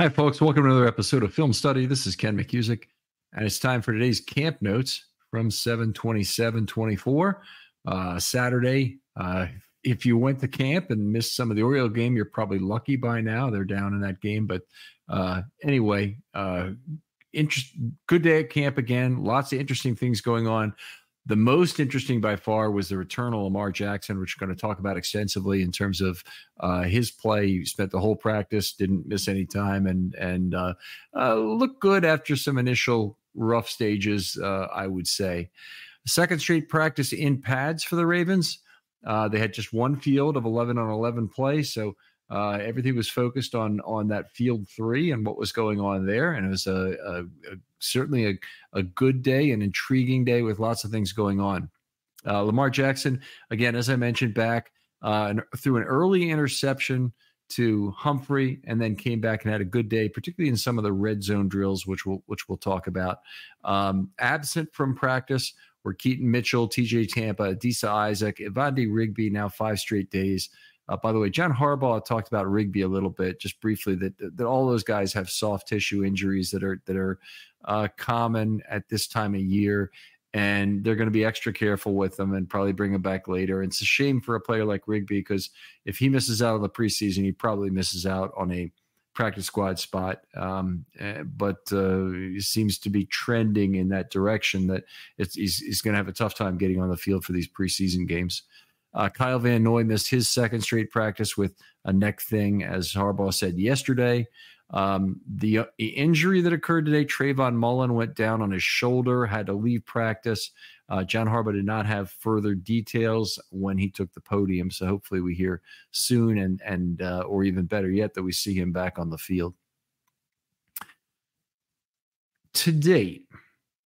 Hi, folks. Welcome to another episode of Film Study. This is Ken McKusick, and it's time for today's camp notes from 72724, uh, Saturday. Uh, if you went to camp and missed some of the Oriole game, you're probably lucky by now. They're down in that game. But uh, anyway, uh, interest, good day at camp again. Lots of interesting things going on. The most interesting by far was the return of Lamar Jackson, which we're going to talk about extensively in terms of uh, his play. He spent the whole practice, didn't miss any time, and and uh, uh, looked good after some initial rough stages. Uh, I would say, second straight practice in pads for the Ravens. Uh, they had just one field of eleven on eleven play, so uh, everything was focused on on that field three and what was going on there, and it was a, a, a certainly a, a good day, an intriguing day with lots of things going on. Uh, Lamar Jackson, again, as I mentioned back, uh, through an early interception to Humphrey, and then came back and had a good day, particularly in some of the red zone drills, which we'll which we'll talk about. Um, absent from practice were Keaton Mitchell, T.J. Tampa, Adisa Isaac, Ivande Rigby, now five straight days. Uh, by the way, John Harbaugh talked about Rigby a little bit, just briefly, that that all those guys have soft tissue injuries that are that are uh, common at this time of year, and they're going to be extra careful with them and probably bring them back later. And it's a shame for a player like Rigby because if he misses out on the preseason, he probably misses out on a practice squad spot. Um, eh, but uh, he seems to be trending in that direction that he's, he's going to have a tough time getting on the field for these preseason games. Uh, Kyle Van Noy missed his second straight practice with a neck thing, as Harbaugh said yesterday. Um, the, uh, the, injury that occurred today, Trayvon Mullen went down on his shoulder, had to leave practice. Uh, John Harbaugh did not have further details when he took the podium, so hopefully we hear soon, and and uh, or even better yet, that we see him back on the field. To date,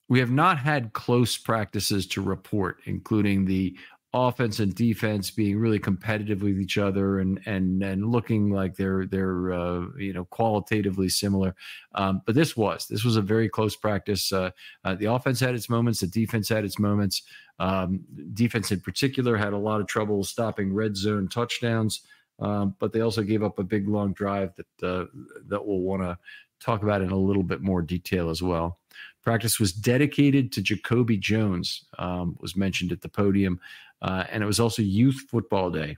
we have not had close practices to report, including the offense and defense being really competitive with each other and and and looking like they're they're uh, you know qualitatively similar. Um, but this was this was a very close practice. Uh, uh, the offense had its moments, the defense had its moments. Um, defense in particular had a lot of trouble stopping red zone touchdowns, um, but they also gave up a big long drive that uh, that we'll want to talk about in a little bit more detail as well. Practice was dedicated to Jacoby Jones, um, was mentioned at the podium, uh, and it was also Youth Football Day.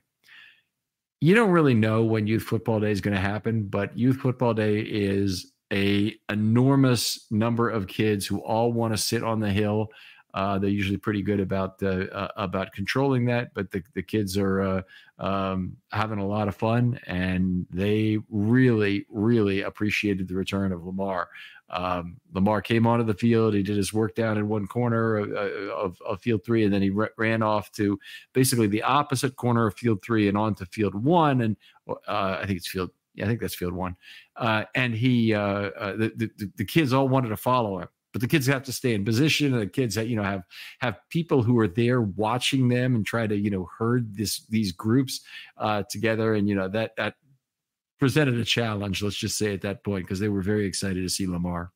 You don't really know when Youth Football Day is going to happen, but Youth Football Day is a enormous number of kids who all want to sit on the hill uh, they're usually pretty good about uh, about controlling that, but the, the kids are uh, um, having a lot of fun, and they really, really appreciated the return of Lamar. Um, Lamar came onto the field. He did his work down in one corner of, of, of field three, and then he ran off to basically the opposite corner of field three and onto field one. And uh, I think it's field yeah, I think that's field one. Uh, and he, uh, uh, the, the, the kids all wanted to follow him but the kids have to stay in position and the kids that you know have have people who are there watching them and try to you know herd this these groups uh, together and you know that that presented a challenge let's just say at that point because they were very excited to see lamar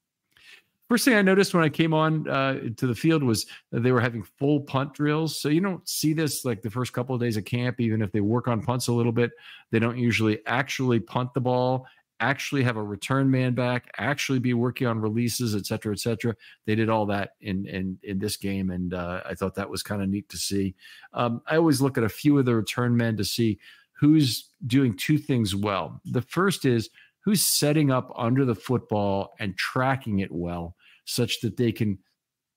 first thing i noticed when i came on uh, to the field was they were having full punt drills so you don't see this like the first couple of days of camp even if they work on punts a little bit they don't usually actually punt the ball actually have a return man back, actually be working on releases, et cetera, et cetera. They did all that in in in this game, and uh, I thought that was kind of neat to see. Um, I always look at a few of the return men to see who's doing two things well. The first is who's setting up under the football and tracking it well, such that they can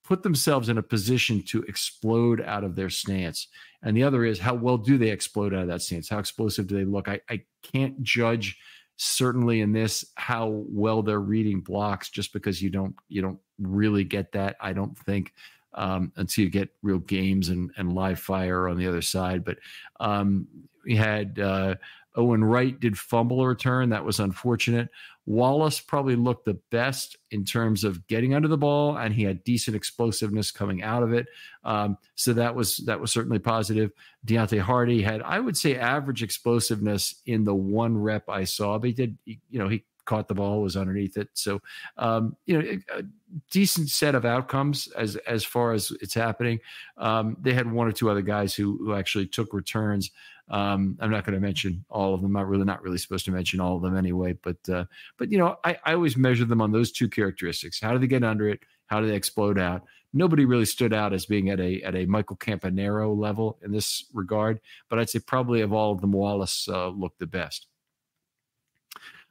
put themselves in a position to explode out of their stance. And the other is how well do they explode out of that stance? How explosive do they look? I, I can't judge certainly in this how well they're reading blocks just because you don't you don't really get that i don't think um, until you get real games and, and live fire on the other side but um, we had uh, owen wright did fumble a return that was unfortunate Wallace probably looked the best in terms of getting under the ball, and he had decent explosiveness coming out of it. Um, so that was that was certainly positive. Deonte Harty had, I would say, average explosiveness in the one rep I saw. But he did, you know, he caught the ball was underneath it. So, um, you know, a decent set of outcomes as as far as it's happening. Um, they had one or two other guys who who actually took returns. Um, I'm not going to mention all of them. I'm really not really supposed to mention all of them anyway. But uh, but you know, I, I always measure them on those two characteristics. How do they get under it? How do they explode out? Nobody really stood out as being at a at a Michael Campanaro level in this regard. But I'd say probably of all of them, Wallace uh, looked the best.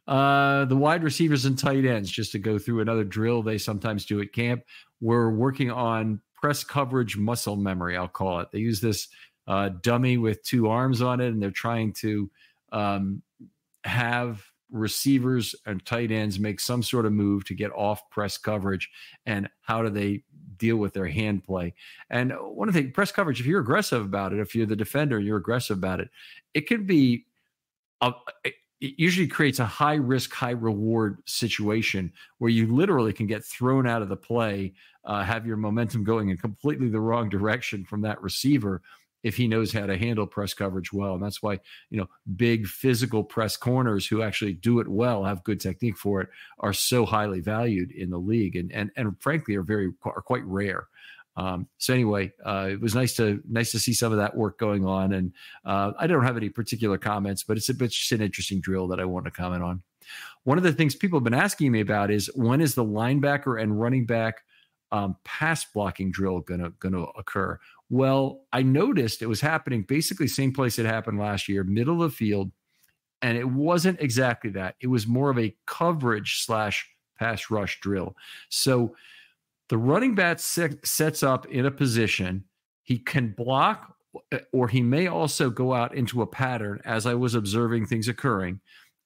Uh, the wide receivers and tight ends, just to go through another drill they sometimes do at camp, we're working on press coverage muscle memory, I'll call it. They use this uh, dummy with two arms on it, and they're trying to um, have receivers and tight ends make some sort of move to get off press coverage and how do they deal with their hand play and one of the press coverage if you're aggressive about it if you're the defender and you're aggressive about it it can be a, it usually creates a high risk high reward situation where you literally can get thrown out of the play uh, have your momentum going in completely the wrong direction from that receiver if he knows how to handle press coverage well. And that's why, you know, big physical press corners who actually do it well, have good technique for it, are so highly valued in the league and and and frankly are very are quite rare. Um, so anyway, uh, it was nice to nice to see some of that work going on. And uh, I don't have any particular comments, but it's a bit just an interesting drill that I want to comment on. One of the things people have been asking me about is when is the linebacker and running back um, pass blocking drill gonna gonna occur? Well, I noticed it was happening basically same place it happened last year, middle of the field, and it wasn't exactly that. It was more of a coverage slash pass rush drill. So the running back sets up in a position he can block uh, or he may also go out into a pattern as I was observing things occurring.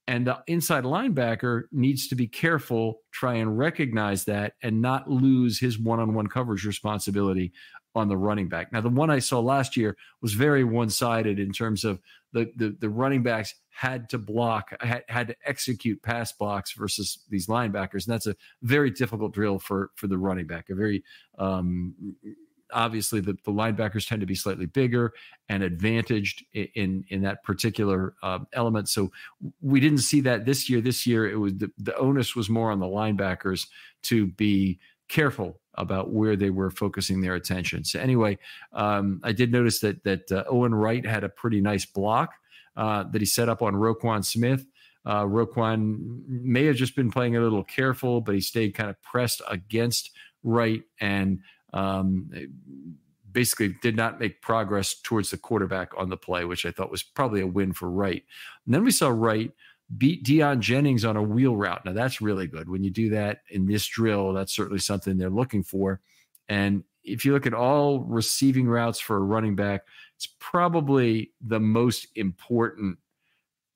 And the inside linebacker needs to be careful, try and recognize that, and not lose his one on one coverage responsibility on the running back. Now, the one I saw last year was very one sided in terms of the, the, the running backs had to block, had, had to execute pass blocks versus these linebackers, and that's a very difficult drill for for the running back. A very um, obviously the, the linebackers tend to be slightly bigger and advantaged in in that particular uh, element. So we didn't see that this year. This year it was the, the onus was more on the linebackers to be careful about where they were focusing their attention. So anyway, um, I did notice that that uh, Owen Wright had a pretty nice block uh, that he set up on Roquan Smith. Uh, Roquan may have just been playing a little careful, but he stayed kind of pressed against Wright and um, basically did not make progress towards the quarterback on the play, which I thought was probably a win for Wright. And then we saw Wright beat Deion Jennings on a wheel route. Now that's really good. When you do that in this drill, that's certainly something they're looking for. And if you look at all receiving routes for a running back, it's probably the most important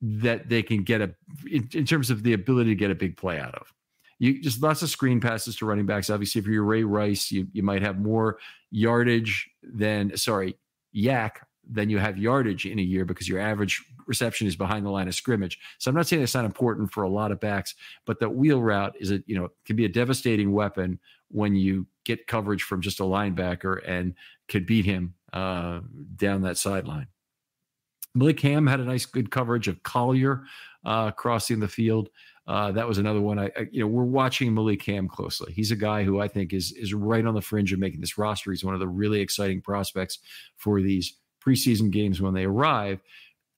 that they can get a in, in terms of the ability to get a big play out of. You just lots of screen passes to running backs. Obviously, if you're Ray Rice, you, you might have more yardage than sorry, YAC than you have yardage in a year because your average reception is behind the line of scrimmage. So I'm not saying it's not important for a lot of backs, but the wheel route is a you know can be a devastating weapon when you get coverage from just a linebacker and could beat him uh, down that sideline. Malik Hamm had a nice good coverage of Collier uh, crossing the field. Uh, that was another one. I, I, you know, we're watching Malik Hamm closely. He's a guy who I think is is right on the fringe of making this roster. He's one of the really exciting prospects for these preseason games when they arrive.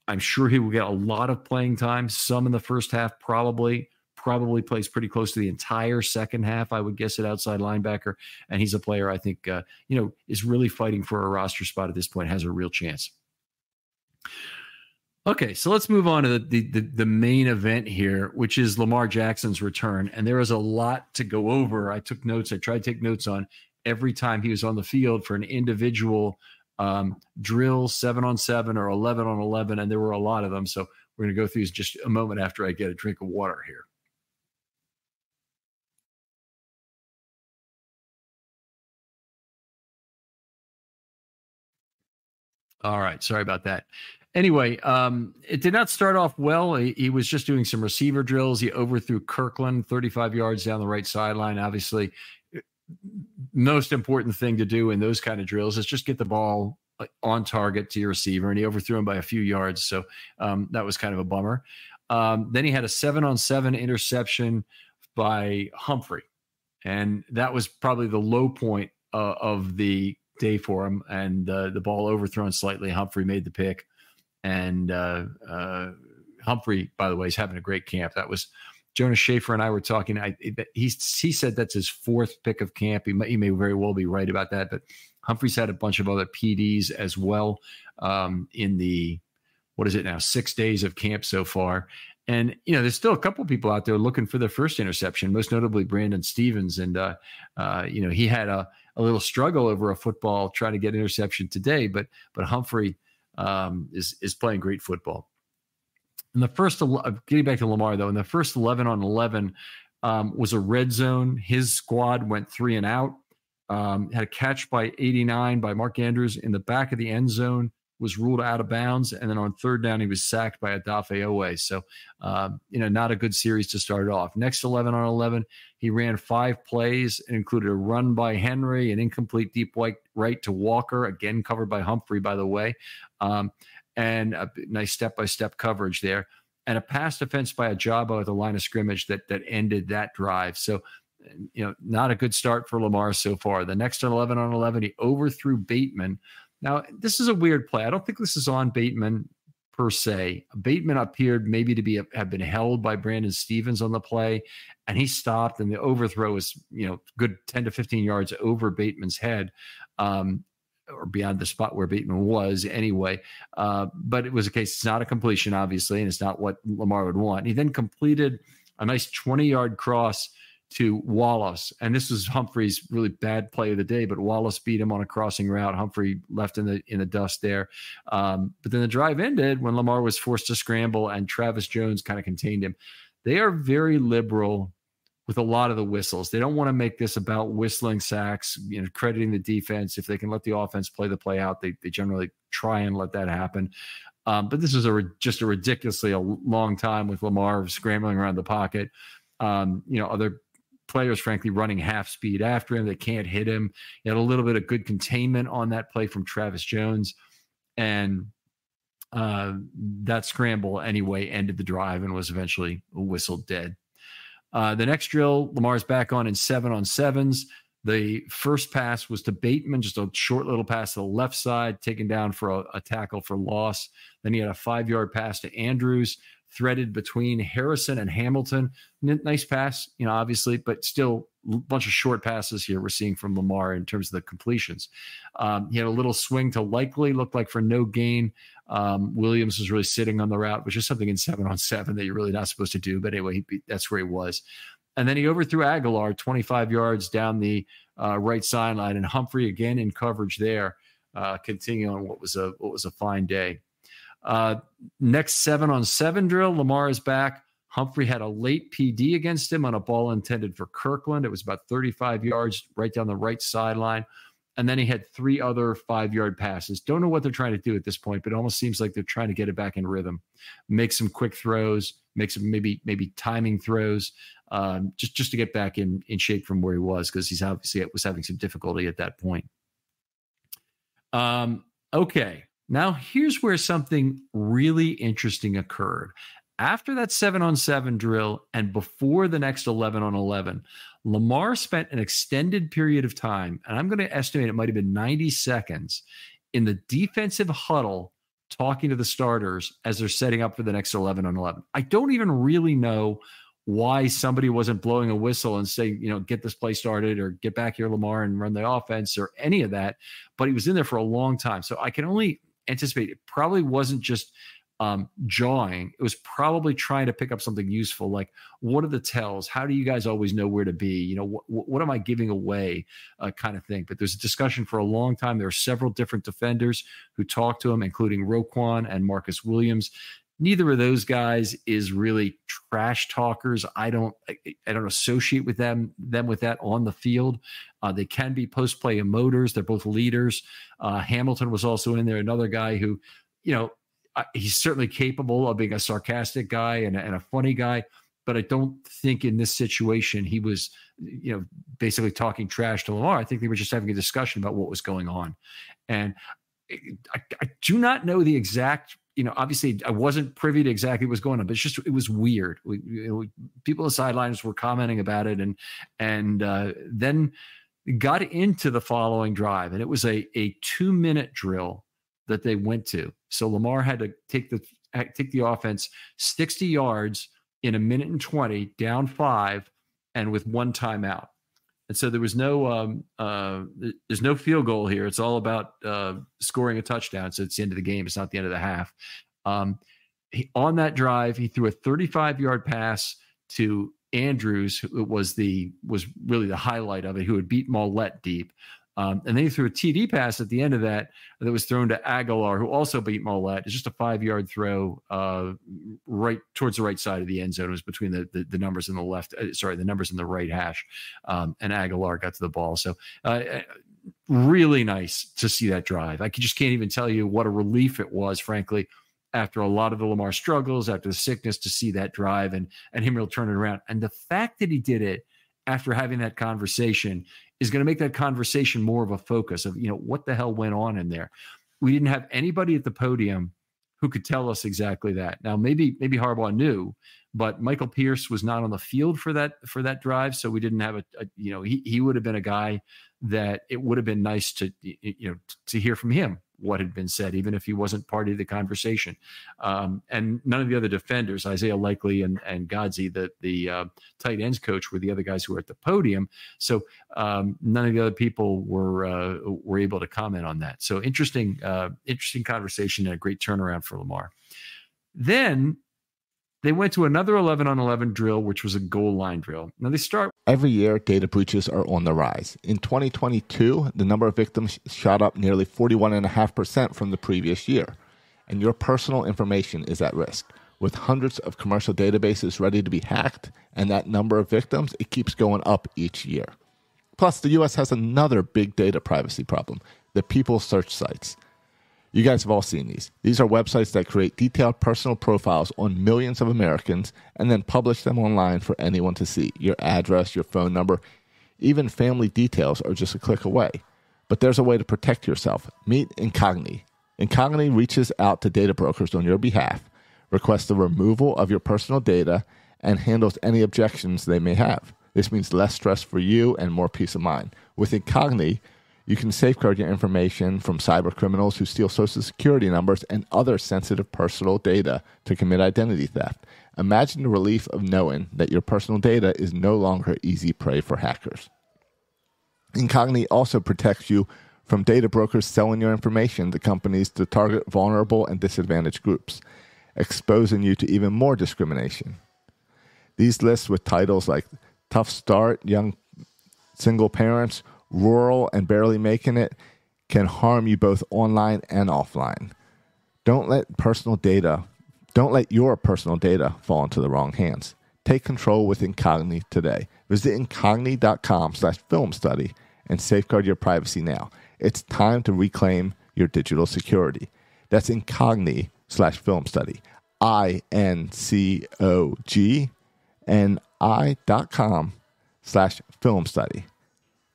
I'm sure he will get a lot of playing time, some in the first half, probably. Probably plays pretty close to the entire second half, I would guess, at outside linebacker. And he's a player I think, uh, you know, is really fighting for a roster spot at this point, has a real chance. Okay, so let's move on to the, the, the main event here, which is Lamar Jackson's return. And there is a lot to go over. I took notes. I tried to take notes on every time he was on the field for an individual um, drill seven on seven or 11 on 11. And there were a lot of them. So we're going to go through these just a moment after I get a drink of water here. All right. Sorry about that. Anyway, um, it did not start off well. He, he, was just doing some receiver drills. He overthrew Kirkland 35 yards down the right sideline. Obviously, most important thing to do in those kind of drills is just get the ball on target to your receiver, and he overthrew him by a few yards. So um, that was kind of a bummer. Um, then he had a seven on seven interception by Humphrey. And that was probably the low point uh, of the day for him. And uh, the ball overthrown slightly. Humphrey made the pick. And uh, uh Humphrey, by the way, is having a great camp. That was Jonas Shaffer and I were talking. I, he, he said that's his fourth pick of camp. He may, he may very well be right about that. But Humphrey's had a bunch of other PDs as well um, in the, what is it now, six days of camp so far. And you know, there's still a couple people out there looking for their first interception, most notably Brandon Stephens. And uh, uh, you know, he had a, a little struggle over a football trying to get interception today, but but Humphrey um, is is playing great football. In the first, getting back to Lamar though, in the first 11 on 11 um, was a red zone. His squad went three and out. Um, had a catch by 89 by Mark Andrews in the back of the end zone was ruled out of bounds. And then on third down, he was sacked by Odafe Oweh. So, um, you know, not a good series to start off. Next 11 on 11, he ran five plays and included a run by Henry, an incomplete deep white right to Walker, again covered by Humphrey, by the way, um, and a nice step by step coverage there. And a pass defense by Ojabo at the line of scrimmage that that ended that drive. So, you know, not a good start for Lamar so far. The next 11 on 11, he overthrew Bateman now, this is a weird play. I don't think this is on Bateman per se. Bateman appeared maybe to be have been held by Brandon Stephens on the play, and he stopped, and the overthrow was you know good ten to fifteen yards over Bateman's head. Um, or beyond the spot where Bateman was anyway. Uh, but it was a case, it's not a completion, obviously, and it's not what Lamar would want. He then completed a nice 20 yard cross to Wallace. And this was Humphrey's really bad play of the day, but Wallace beat him on a crossing route. Humphrey left in the in the dust there. Um, but then the drive ended when Lamar was forced to scramble and Travis Jones kind of contained him. They are very liberal with a lot of the whistles. They don't want to make this about whistling sacks, you know, crediting the defense. If they can let the offense play the play out, they, they generally try and let that happen. Um, but this is a just a ridiculously a long time with Lamar scrambling around the pocket. Um, you know, other players, frankly, running half speed after him. They can't hit him. He had a little bit of good containment on that play from Travis Jones. And uh, that scramble, anyway, ended the drive and was eventually whistled dead. Uh, the next drill, Lamar's back on in seven on sevens. The first pass was to Bateman, just a short little pass to the left side, taken down for a, a tackle for loss. Then he had a five yard pass to Andrews threaded between Harrison and Hamilton. nice pass, you know, obviously, but still a bunch of short passes here we're seeing from Lamar in terms of the completions. Um, he had a little swing to likely, looked like for no gain. Um, Williams was really sitting on the route, which is something in seven on seven that you're really not supposed to do. But anyway, he, that's where he was. And then he overthrew Agholor 25 yards down the uh, right sideline, and Humphrey again in coverage there, uh, continuing on what was a what was a fine day. Uh, next seven on seven drill, Lamar is back. Humphrey had a late PD against him on a ball intended for Kirkland. It was about 35 yards right down the right sideline. And then he had three other five yard passes. Don't know what they're trying to do at this point, but it almost seems like they're trying to get it back in rhythm, make some quick throws, make some maybe maybe timing throws, um, just just to get back in in shape from where he was because he's obviously was having some difficulty at that point. Um, okay, now, here's where something really interesting occurred. After that seven on seven drill and before the next 11 on 11, Lamar spent an extended period of time, and I'm going to estimate it might have been 90 seconds, in the defensive huddle talking to the starters as they're setting up for the next 11 on 11. I don't even really know why somebody wasn't blowing a whistle and saying, you know, get this play started or get back here, Lamar, and run the offense or any of that. But he was in there for a long time. So I can only anticipate it probably wasn't just um, jawing. It was probably trying to pick up something useful, like what are the tells? How do you guys always know where to be? You know, wh- what am I giving away? Uh, kind of thing. But there's a discussion for a long time. There are several different defenders who talked to him, including Roquan and Marcus Williams. Neither of those guys is really trash talkers. I don't, I, I don't associate with them them with that on the field. Uh, they can be post play emoters. They're both leaders. Uh, Hamilton was also in there, another guy who, you know, he's certainly capable of being a sarcastic guy and, and a funny guy. But I don't think in this situation he was, you know, basically talking trash to Lamar. I think they were just having a discussion about what was going on. And I, I do not know the exact you know, obviously I wasn't privy to exactly what was going on, but it's just it was weird. We, people on the sidelines were commenting about it, and and uh, then got into the following drive, and it was a a two minute drill that they went to. So Lamar had to take the take the offense sixty yards in a minute and twenty, down five, and with one timeout. And so there was no um, uh, there's no field goal here. It's all about uh, scoring a touchdown. So it's the end of the game. It's not the end of the half. Um, he, on that drive, he threw a 35 yard pass to Andrews, who was the was really the highlight of it, who had beat Maulet deep. Um, and then he threw a TD pass at the end of that that was thrown to Agholor, who also beat Maulet. It's just a five yard throw uh, right towards the right side of the end zone. It was between the, the, the numbers in the left, uh, sorry, the numbers in the right hash. Um, and Agholor got to the ball. So uh, uh, really nice to see that drive. I just can't even tell you what a relief it was, frankly, after a lot of the Lamar struggles, after the sickness, to see that drive and and him real turn it around. And the fact that he did it after having that conversation is going to make that conversation more of a focus of you know what the hell went on in there. We didn't have anybody at the podium who could tell us exactly that. Now maybe maybe harbaugh knew but michael pierce was not on the field for that for that drive so we didn't have a, a you know he, he would have been a guy that it would have been nice to you know to hear from him what had been said, even if he wasn't part of the conversation. Um, and none of the other defenders, Isaiah Likely and, and Godsey, the, the uh, tight ends coach, were the other guys who were at the podium. So um, none of the other people were uh, were able to comment on that. So interesting, uh, interesting conversation and a great turnaround for Lamar. Then they went to another 11 on 11 drill, which was a goal line drill. Now they start. Every year, data breaches are on the rise. In 2022, the number of victims shot up nearly 41.5% from the previous year. And your personal information is at risk. With hundreds of commercial databases ready to be hacked and that number of victims, it keeps going up each year. Plus, the US has another big data privacy problem the people search sites. You guys have all seen these. These are websites that create detailed personal profiles on millions of Americans and then publish them online for anyone to see. Your address, your phone number, even family details are just a click away. But there's a way to protect yourself. Meet Incogni. Incogni reaches out to data brokers on your behalf, requests the removal of your personal data, and handles any objections they may have. This means less stress for you and more peace of mind. With Incogni, you can safeguard your information from cyber criminals who steal social security numbers and other sensitive personal data to commit identity theft. Imagine the relief of knowing that your personal data is no longer easy prey for hackers. Incogni also protects you from data brokers selling your information to companies to target vulnerable and disadvantaged groups, exposing you to even more discrimination. These lists with titles like Tough Start, Young Single Parents, rural and barely making it can harm you both online and offline. Don't let personal data, don't let your personal data fall into the wrong hands. Take control with Incogni today. Visit incogni.com slash film study and safeguard your privacy now. It's time to reclaim your digital security. That's Incogni slash film study. I N C O G N I dot com slash film study.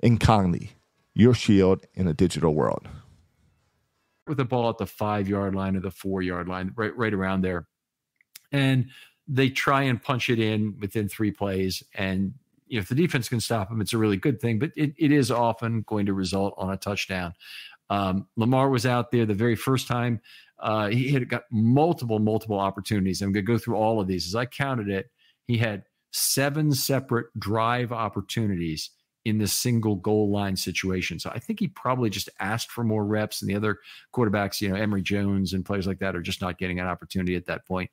Incogni, your shield in a digital world. With the ball at the five yard line or the four yard line, right, right around there. And they try and punch it in within three plays. And you know, if the defense can stop them, it's a really good thing, but it, it is often going to result on a touchdown. Um, Lamar was out there the very first time. Uh, he had got multiple, multiple opportunities. I'm going to go through all of these. As I counted it, he had seven separate drive opportunities in this single goal line situation. So I think he probably just asked for more reps, and the other quarterbacks, you know, Emory Jones and players like that, are just not getting an opportunity at that point.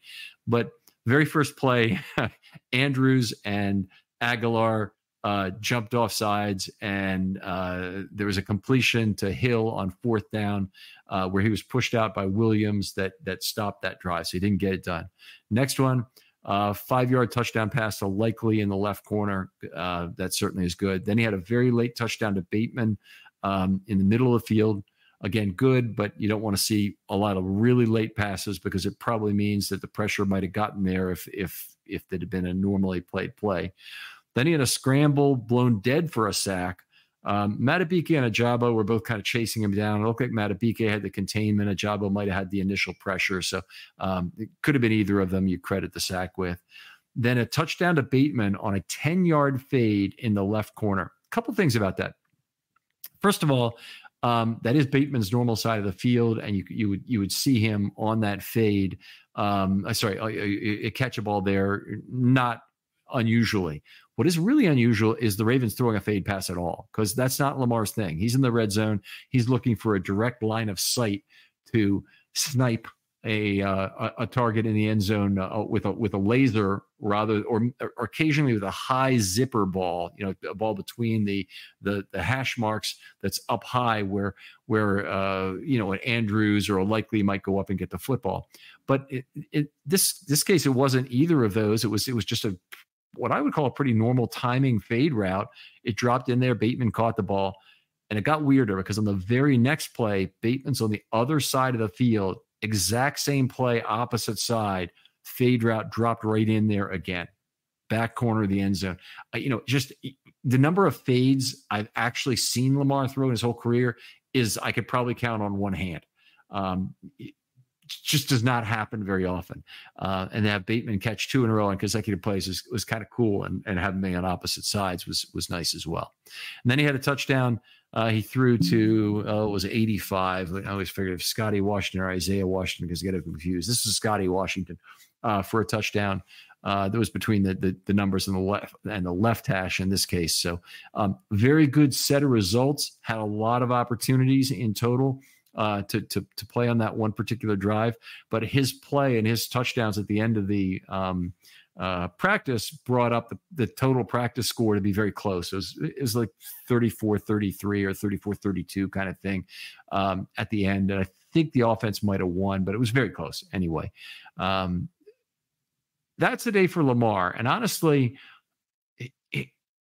But very first play, Andrews and Agholor uh, jumped off sides, and uh, there was a completion to Hill on fourth down, uh, where he was pushed out by Williams that that stopped that drive. So he didn't get it done. Next one, uh, five yard touchdown pass to Likely in the left corner. Uh, that certainly is good. Then he had a very late touchdown to Bateman um, in the middle of the field. Again, good, but you don't want to see a lot of really late passes because it probably means that the pressure might have gotten there if if if it had been a normally played play. Then he had a scramble blown dead for a sack Um, Madubuike and Ojabo were both kind of chasing him down. It looked like Madubuike had the containment. Ojabo might have had the initial pressure. So um, it could have been either of them you credit the sack with. Then a touchdown to Bateman on a 10 yard fade in the left corner. A couple things about that. First of all, um, that is Bateman's normal side of the field, and you you would you would see him on that fade. Um, uh, sorry, uh, uh, catch a ball there, not unusually. What is really unusual is the Ravens throwing a fade pass at all, because that's not Lamar's thing. He's in the red zone. He's looking for a direct line of sight to snipe a uh, a target in the end zone uh, with a with a laser rather or, or, occasionally with a high zipper ball you know a ball between the the the hash marks that's up high where where uh, you know an Andrews or a likely might go up and get the football but it, it this this case it wasn't either of those it was it was just a what I would call a pretty normal timing fade route it dropped in there Bateman caught the ball and it got weirder because on the very next play Bateman's on the other side of the field exact same play, opposite side, fade route dropped right in there again, back corner of the end zone. Uh, you know, just the number of fades I've actually seen Lamar throw in his whole career is I could probably count on one hand. Um, just does not happen very often. Uh, and to have Bateman catch two in a row on consecutive plays was, was kind of cool, and, and having me on opposite sides was was nice as well. And then he had a touchdown uh, he threw to oh, it was 85. I always figured if Scotty Washington or Isaiah Washington because get it confused. This is Scotty Washington uh, for a touchdown. Uh, that was between the, the, the numbers and the left and the left hash in this case. So um, very good set of results. Had a lot of opportunities in total. Uh, to, to to play on that one particular drive. But his play and his touchdowns at the end of the um, uh, practice brought up the, the, total practice score to be very close. It was, it was like 34 33 or 34 32 kind of thing um, at the end. And I think the offense might have won, but it was very close anyway. Um, that's the day for Lamar. And honestly,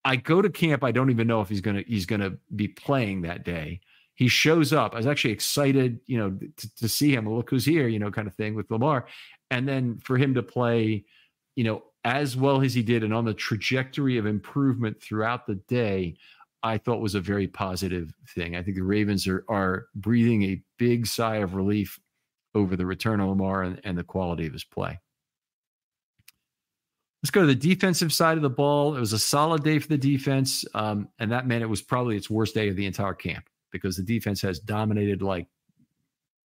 I go to camp. I don't even know if he's gonna he's gonna be playing that day. He shows up. I was actually excited, you know, to, to see him. Look who's here, you know, kind of thing with Lamar. And then for him to play you know, as well as he did and on the trajectory of improvement throughout the day, I thought was a very positive thing. I think the Ravens are are breathing a big sigh of relief over the return of Lamar and, and the quality of his play. Let's go to the defensive side of the ball. It was a solid day for the defense, um, and that meant it was probably its worst day of the entire camp because the defense has dominated like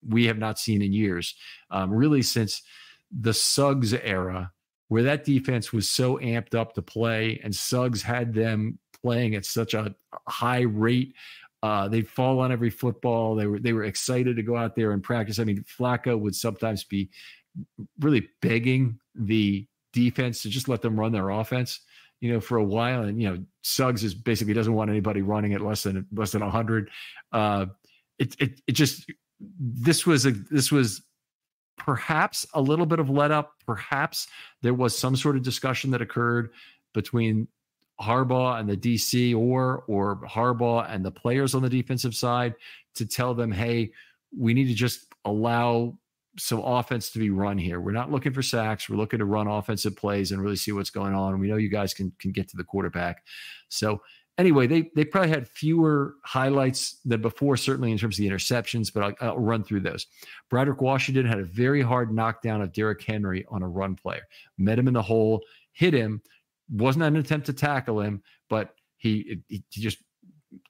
we have not seen in years, um, really since the Suggs era where that defense was so amped up to play and Suggs had them playing at such a high rate. Uh, they'd fall on every football. They were they were excited to go out there and practice. I mean, Flacco would sometimes be really begging the defense to just let them run their offense, you know, for a while. And you know, Suggs is basically doesn't want anybody running at less than less than hundred. Uh, it it it just this was a this was perhaps a little bit of let up. Perhaps there was some sort of discussion that occurred between Harbaugh and the DC or or Harbaugh and the players on the defensive side to tell them, hey, we need to just allow some offense to be run here. We're not looking for sacks. We're looking to run offensive plays and really see what's going on. We know you guys can can get to the quarterback. So anyway, they they probably had fewer highlights than before, certainly in terms of the interceptions, but I'll, I'll, run through those. Broderick Washington had a very hard knockdown of Derrick Henry on a run player, met him in the hole, hit him. Wasn't an attempt to tackle him, but he, he just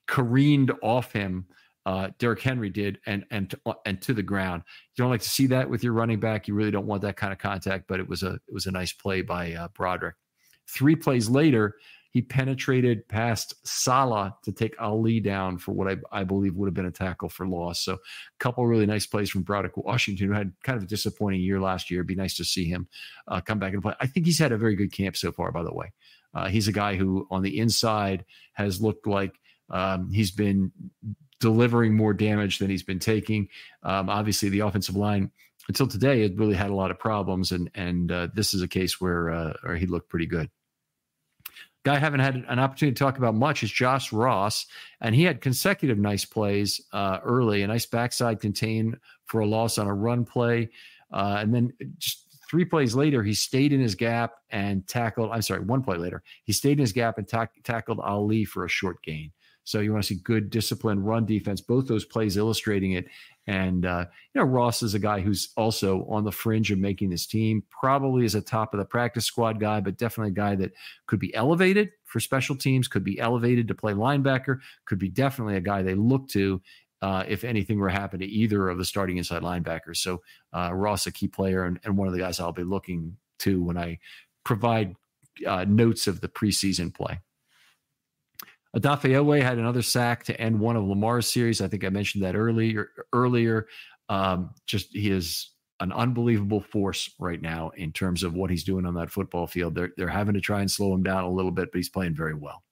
careened off him. Uh, Derrick Henry did, and and to, and to the ground. You don't like to see that with your running back. You really don't want that kind of contact, but it was a it was a nice play by uh, Broderick. Three plays later, he penetrated past Saleh to take Ali down for what I, I believe would have been a tackle for loss. So, a couple really nice plays from Broderick Washington, who had kind of a disappointing year last year. It'd be nice to see him uh, come back and play. I think he's had a very good camp so far, by the way. Uh, he's a guy who, on the inside, has looked like um, he's been delivering more damage than he's been taking. Um, obviously, the offensive line until today had really had a lot of problems, and and uh, this is a case where, uh, where he looked pretty good guy I haven't had an opportunity to talk about much is Josh Ross, and he had consecutive nice plays uh, early, a nice backside contain for a loss on a run play, uh, and then just three plays later, he stayed in his gap and tackled. I'm sorry, one play later, he stayed in his gap and ta- tackled Ali for a short gain. So you want to see good discipline, run defense, both those plays illustrating it. And uh, you know, Ross is a guy who's also on the fringe of making this team. Probably is a top of the practice squad guy, but definitely a guy that could be elevated for special teams, could be elevated to play linebacker, could be definitely a guy they look to uh, if anything were to happen to either of the starting inside linebackers. So uh, Ross, a key player, and, and, one of the guys I'll be looking to when I provide uh, notes of the preseason play. Odafe Oweh had another sack to end one of Lamar's series. I think I mentioned that earlier. Earlier, um, just he is an unbelievable force right now in terms of what he's doing on that football field. They're they're having to try and slow him down a little bit, but he's playing very well.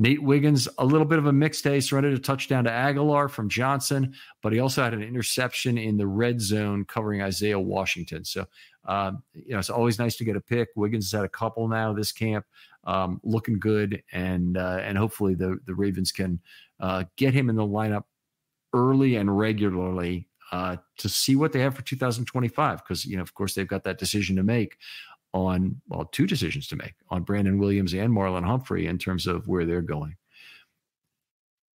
Nate Wiggins, a little bit of a mixed day, surrendered a touchdown to Agholor from Johnson, but he also had an interception in the red zone covering Isaiah Washington. So, um, you know, it's always nice to get a pick. Wiggins has had a couple now this camp um, looking good, and uh, and hopefully the the Ravens can uh, get him in the lineup early and regularly uh, to see what they have for 2025. Because you know, of course, they've got that decision to make on well, two decisions to make on Brandon Williams and Marlon Humphrey in terms of where they're going.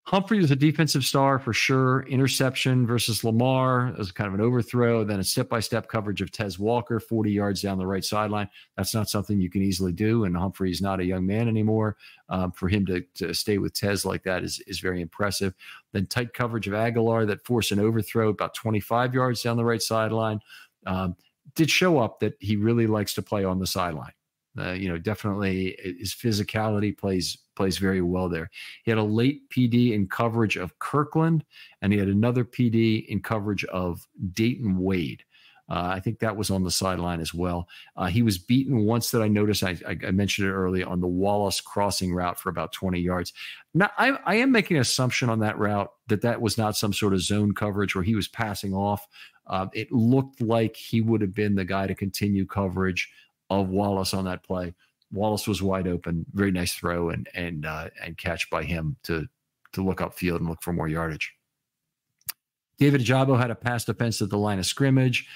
Humphrey was a defensive star for sure. Interception versus Lamar as kind of an overthrow, then a step by step coverage of Tez Walker, 40 yards down the right sideline. That's not something you can easily do. And Humphrey's not a young man anymore. Um, for him to, to stay with Tez like that is, is very impressive. Then tight coverage of Agholor that forced an overthrow about 25 yards down the right sideline. Um, did show up that he really likes to play on the sideline. Uh, you know, definitely his physicality plays plays very well there. He had a late PD in coverage of Kirkland, and he had another PD in coverage of Dayton Wade. Uh, I think that was on the sideline as well. Uh, he was beaten once that I noticed. I, I, mentioned it earlier on the Wallace crossing route for about 20 yards. Now, I, I, am making an assumption on that route that that was not some sort of zone coverage where he was passing off. Uh, it looked like he would have been the guy to continue coverage of Wallace on that play. Wallace was wide open, very nice throw and and uh, and catch by him to to look upfield and look for more yardage. David Ojabo had a pass defense at the line of scrimmage.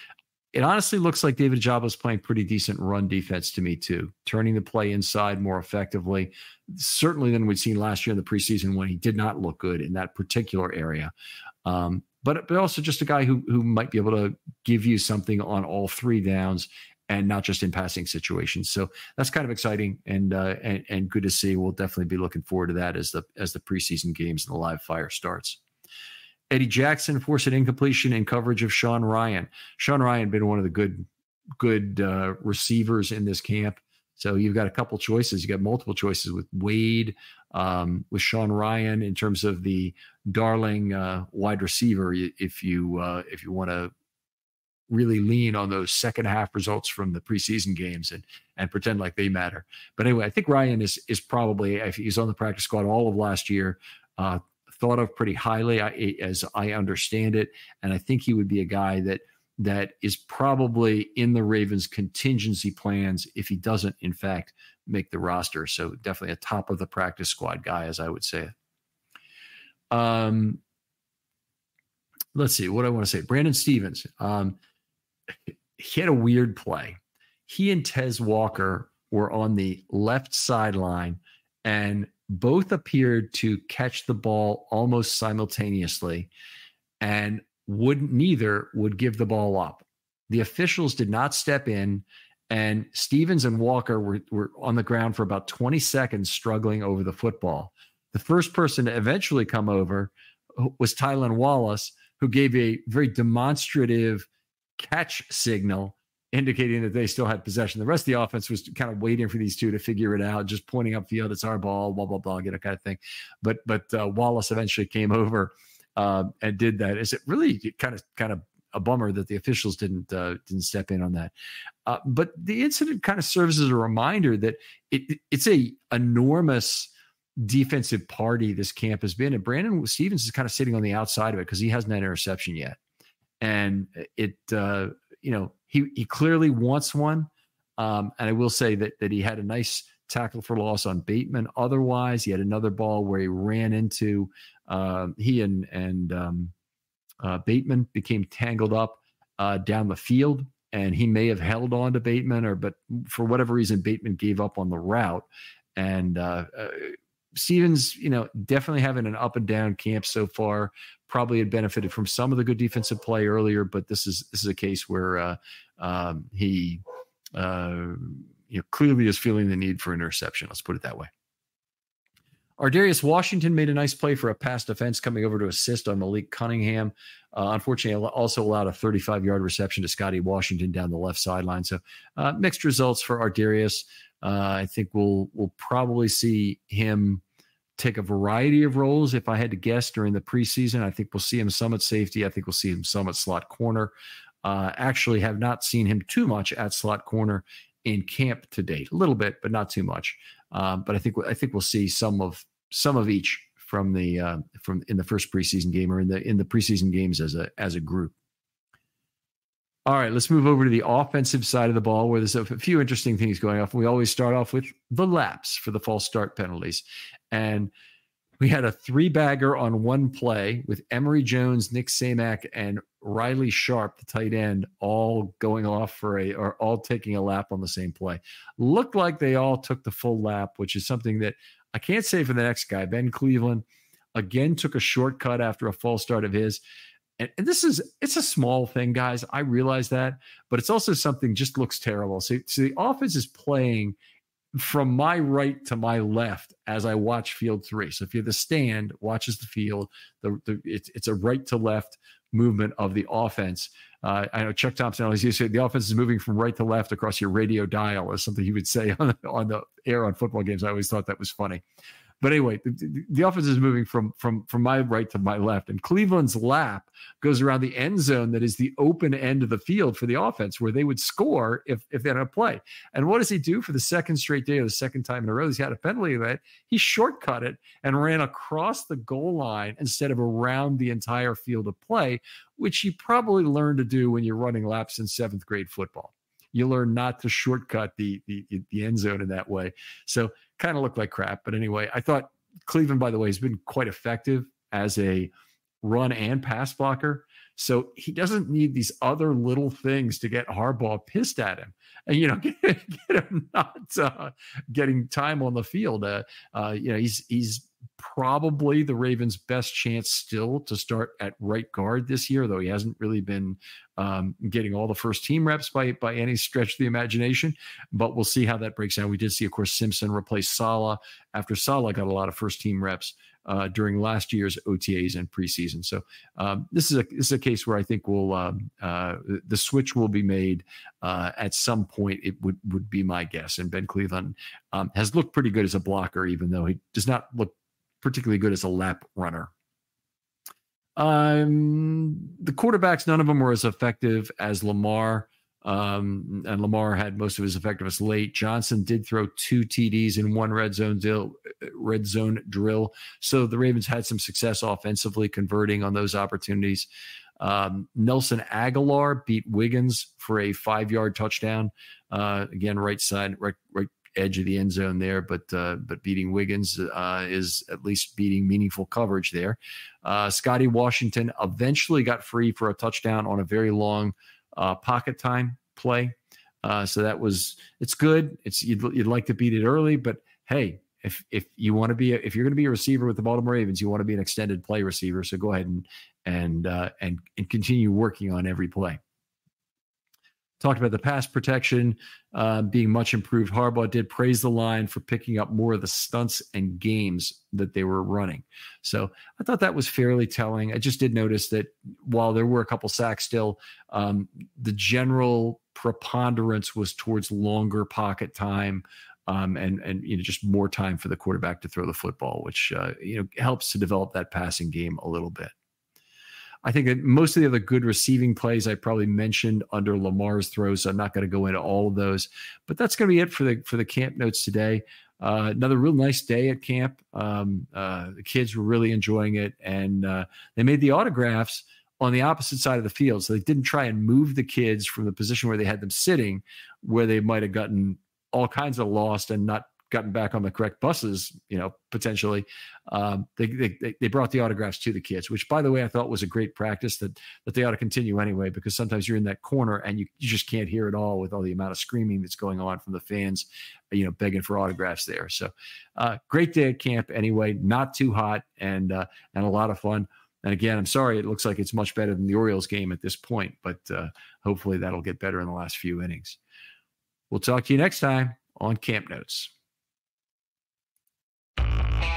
It honestly looks like David Ojabo is playing pretty decent run defense to me too, turning the play inside more effectively, certainly than we'd seen last year in the preseason when he did not look good in that particular area. Um, but but also just a guy who who might be able to give you something on all three downs and not just in passing situations. So that's kind of exciting and, uh, and and good to see. We'll definitely be looking forward to that as the as the preseason games and the live fire starts. Eddie Jackson forced an incompletion in coverage of Sean Ryan. Sean Ryan been one of the good good uh, receivers in this camp. So you've got a couple choices. You got multiple choices with Wade, um, with Sean Ryan in terms of the darling uh, wide receiver. If you uh, if you want to really lean on those second half results from the preseason games and and pretend like they matter. But anyway, I think Ryan is is probably if he's on the practice squad all of last year, uh, thought of pretty highly as I understand it, and I think he would be a guy that that is probably in the Ravens contingency plans if he doesn't in fact make the roster. So definitely a top of the practice squad guy, as I would say. Um, let's see what I want to say. Brandon Stephens, Um, he had a weird play. He and Tez Walker were on the left sideline and both appeared to catch the ball almost simultaneously and would neither would give the ball up. The officials did not step in and Stephens and Walker were, were on the ground for about 20 seconds struggling over the football. The first person to eventually come over was Tylan Wallace, who gave a very demonstrative catch signal indicating that they still had possession. The rest of the offense was kind of waiting for these two to figure it out, just pointing upfield, it's our ball, blah blah blah, get a kind of thing. But but uh, Wallace eventually came over uh, and did that. Is it really kind of kind of a bummer that the officials didn't uh, didn't step in on that? Uh, but the incident kind of serves as a reminder that it, it's a enormous defensive party this camp has been, and Brandon Stephens is kind of sitting on the outside of it because he hasn't had an interception yet and it uh, you know he he clearly wants one. Um, and I will say that that he had a nice tackle for loss on Bateman. Otherwise, he had another ball where he ran into uh, he and and um, uh, Bateman became tangled up uh, down the field, and he may have held on to Bateman, or but for whatever reason, Bateman gave up on the route, and uh, uh, Stephens, you know, definitely having an up and down camp so far. Probably had benefited from some of the good defensive play earlier, but this is this is a case where um, he, you know, clearly is feeling the need for an interception. Let's put it that way. Ar'Darius Washington made a nice play for a pass defense coming over to assist on Malik Cunningham. Uh, unfortunately, also allowed a 35 yard reception to Scotty Washington down the left sideline. So uh, mixed results for Ar'Darius. Uh, I think we'll we'll probably see him take a variety of roles. If I had to guess during the preseason, I think we'll see him some at safety. I think we'll see him some at slot corner. Uh, actually, have not seen him too much at slot corner in camp to date. A little bit, but not too much. Um, but I think I think we'll see some of some of each from the uh, from in the first preseason game or in the in the preseason games as a as a group. All right, let's move over to the offensive side of the ball where there's a few interesting things going off. We always start off with the laps for the false start penalties. And we had a three bagger on one play with Emory Jones, Nick Samac, and Riley Sharp, the tight end, all going off for a or all taking a lap on the same play. Looked like they all took the full lap, which is something that I can't say for the next guy. Ben Cleveland again took a shortcut after a false start of his. And, and, this is it's a small thing, guys. I realize that, but it's also something just looks terrible. So, so the offense is playing from my right to my left as I watch field three. So if you're the stand, watches the field, the, the it's it's a right to left movement of the offense. Uh, I know Chuck Thompson always used to say the offense is moving from right to left across your radio dial, or something he would say on the, on the air on football games. I always thought that was funny. But anyway, the, the, offense is moving from from from my right to my left, and Cleveland's lap goes around the end zone that is the open end of the field for the offense, where they would score if if they had a play. And what does he do for the second straight day, or the second time in a row? He's had a penalty of that. He shortcut it and ran across the goal line instead of around the entire field of play, which you probably learned to do when you're running laps in seventh grade football you learn not to shortcut the, the the end zone in that way. So kind of looked like crap. But anyway, I thought Cleveland, by the way, has been quite effective as a run and pass blocker. So he doesn't need these other little things to get Harbaugh pissed at him, and you know, get, get him not uh, getting time on the field. Uh, uh, you know, he's he's probably the Ravens' best chance still to start at right guard this year, though he hasn't really been um, getting all the first team reps by by any stretch of the imagination. But we'll see how that breaks down. We did see, of course, Simpson replace Saleh after Saleh got a lot of first team reps uh, during last year's OTAs and preseason. So um, this is a this is a case where I think we'll um, uh, the switch will be made uh, at some point. It would would be my guess. And Ben Cleveland um, has looked pretty good as a blocker, even though he does not look particularly good as a lap runner. Um, the quarterbacks, none of them were as effective as Lamar. Um, and Lamar had most of his effectiveness late. Johnson did throw two TDs in one red zone drill, red zone drill. So the Ravens had some success offensively converting on those opportunities. Um, Nelson Agholor beat Wiggins for a five yard touchdown. Uh, again, right side, right, right edge of the end zone there, but uh, but beating Wiggins uh, is at least beating meaningful coverage there. Uh, Scotty Washington eventually got free for a touchdown on a very long uh, pocket time play, uh, so that was it's good. It's you'd, you'd like to beat it early, but hey, if if you want to be a, if you're going to be a receiver with the Baltimore Ravens, you want to be an extended play receiver. So go ahead and and uh, and and continue working on every play. Talked about the pass protection uh, being much improved. Harbaugh did praise the line for picking up more of the stunts and games that they were running. So I thought that was fairly telling. I just did notice that while there were a couple sacks still, um, the general preponderance was towards longer pocket time. Um, and and you know just more time for the quarterback to throw the football, which uh, you know helps to develop that passing game a little bit. I think that most of the other good receiving plays I probably mentioned under Lamar's throws. So I'm not going to go into all of those, but that's going to be it for the for the camp notes today. Uh, another real nice day at camp. Um, uh, the kids were really enjoying it, and uh, they made the autographs on the opposite side of the field. So they didn't try and move the kids from the position where they had them sitting, where they might have gotten all kinds of lost and not gotten back on the correct buses, you know, potentially, um, they, they they brought the autographs to the kids, which by the way I thought was a great practice that that they ought to continue anyway because sometimes you're in that corner and you you just can't hear it all with all the amount of screaming that's going on from the fans, you know, begging for autographs there. So, uh, great day at camp anyway, not too hot and uh, and a lot of fun. And again, I'm sorry, it looks like it's much better than the Orioles game at this point, but uh, hopefully that'll get better in the last few innings. We'll talk to you next time on Camp Notes. Thank you.